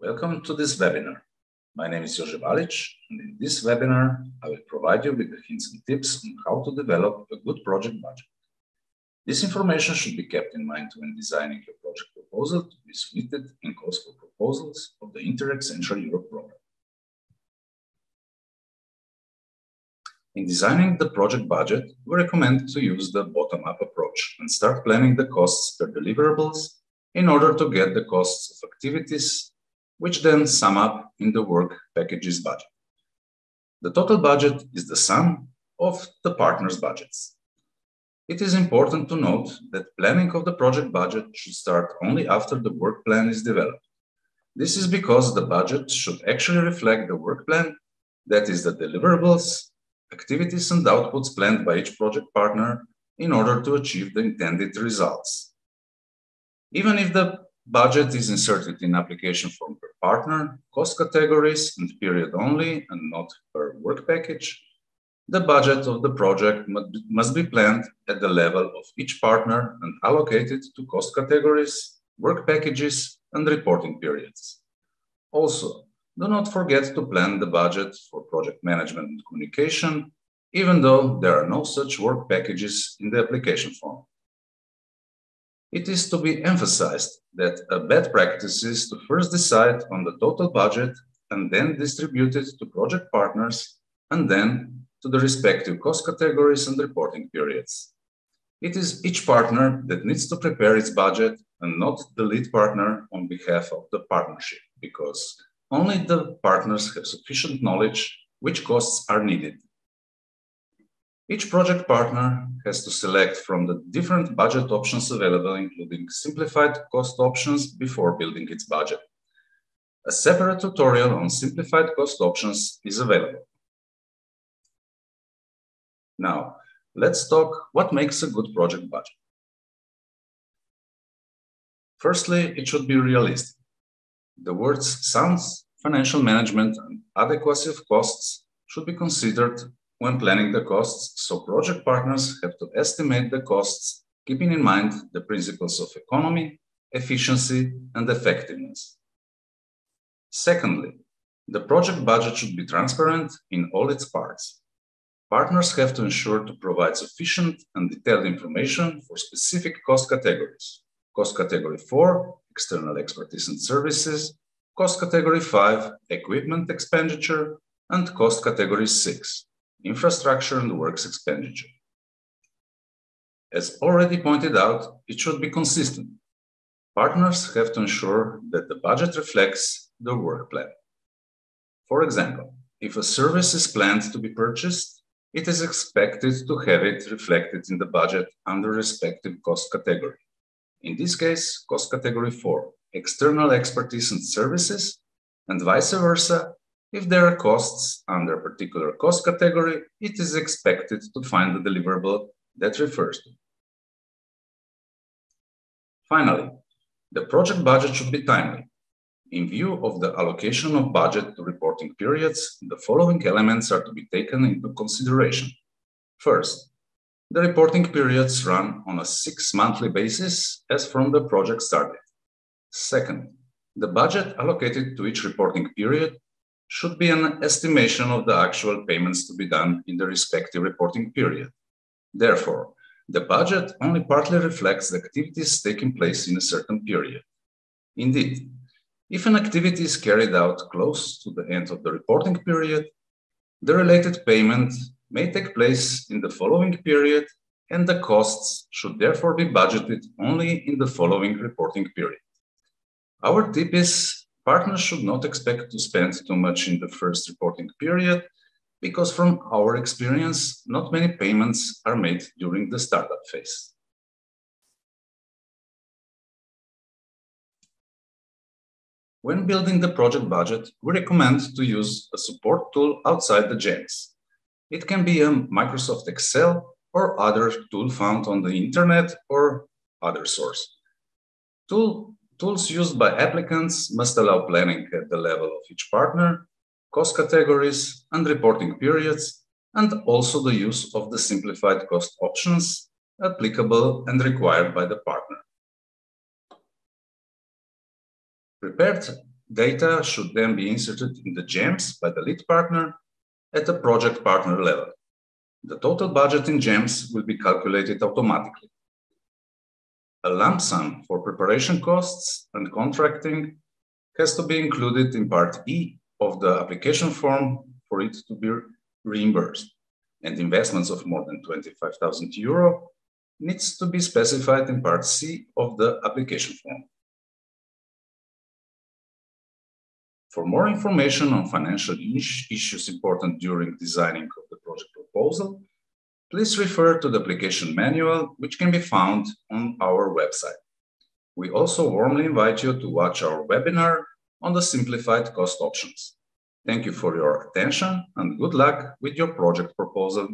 Welcome to this webinar. My name is Jože Valic, and in this webinar, I will provide you with the hints and tips on how to develop a good project budget. This information should be kept in mind when designing your project proposal to be submitted in calls for proposals of the Interreg Central Europe program. In designing the project budget, we recommend to use the bottom-up approach and start planning the costs per deliverables in order to get the costs of activities, which then sum up in the work packages budget. The total budget is the sum of the partners' budgets. It is important to note that planning of the project budget should start only after the work plan is developed. This is because the budget should actually reflect the work plan, that is, the deliverables activities and outputs planned by each project partner in order to achieve the intended results. Even if the budget is inserted in application form partner, cost categories and period only and not per work package, the budget of the project must be planned at the level of each partner and allocated to cost categories, work packages, and reporting periods. Also, do not forget to plan the budget for project management and communication, even though there are no such work packages in the application form. It is to be emphasized that a bad practice is to first decide on the total budget and then distribute it to project partners and then to the respective cost categories and reporting periods. It is each partner that needs to prepare its budget and not the lead partner on behalf of the partnership because only the partners have sufficient knowledge which costs are needed. Each project partner has to select from the different budget options available, including simplified cost options before building its budget. A separate tutorial on simplified cost options is available. Now, let's talk what makes a good project budget. Firstly, it should be realistic. The words sounds, financial management, and adequacy of costs should be considered when planning the costs, so project partners have to estimate the costs, keeping in mind the principles of economy, efficiency, and effectiveness. Secondly, the project budget should be transparent in all its parts. Partners have to ensure to provide sufficient and detailed information for specific cost categories. Cost category 4, external expertise and services, cost category 5, equipment expenditure, and cost category 6, infrastructure and works expenditure. As already pointed out, it should be consistent. Partners have to ensure that the budget reflects the work plan. For example, if a service is planned to be purchased, it is expected to have it reflected in the budget under respective cost category. In this case, cost category 4, external expertise and services, and vice versa, if there are costs under a particular cost category, it is expected to find the deliverable that refers to. Finally, the project budget should be timely. In view of the allocation of budget to reporting periods, the following elements are to be taken into consideration. First, the reporting periods run on a six monthly basis as from the project started. Second, the budget allocated to each reporting period should be an estimation of the actual payments to be done in the respective reporting period. Therefore, the budget only partly reflects the activities taking place in a certain period. Indeed, if an activity is carried out close to the end of the reporting period, the related payment may take place in the following period, and the costs should therefore be budgeted only in the following reporting period. Our tip is partners should not expect to spend too much in the first reporting period because from our experience, not many payments are made during the startup phase. When building the project budget, we recommend to use a support tool outside the Jems. It can be a Microsoft Excel or other tool found on the internet or other source. Tool, tools used by applicants must allow planning at the level of each partner, cost categories, and reporting periods, and also the use of the simplified cost options applicable and required by the partner. Prepared data should then be inserted in the Jems by the lead partner at the project partner level. The total budget in Jems will be calculated automatically. A lump sum for preparation costs and contracting has to be included in part E of the application form for it to be reimbursed. And investments of more than 25,000 euro needs to be specified in part C of the application form. For more information on financial issues important during designing of the project proposal, please refer to the application manual, which can be found on our website. We also warmly invite you to watch our webinar on the simplified cost options. Thank you for your attention and good luck with your project proposal